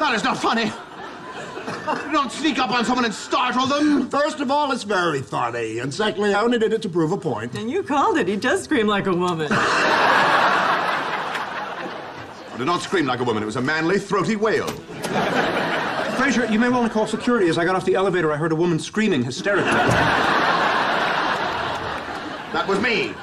That is not funny. Don't sneak up on someone and startle them. First of all, it's very funny. And secondly, I only did it to prove a point. And you called it. He does scream like a woman. I did not scream like a woman. It was a manly, throaty wail. Frasier, you may want to call security. As I got off the elevator, I heard a woman screaming hysterically. That was me.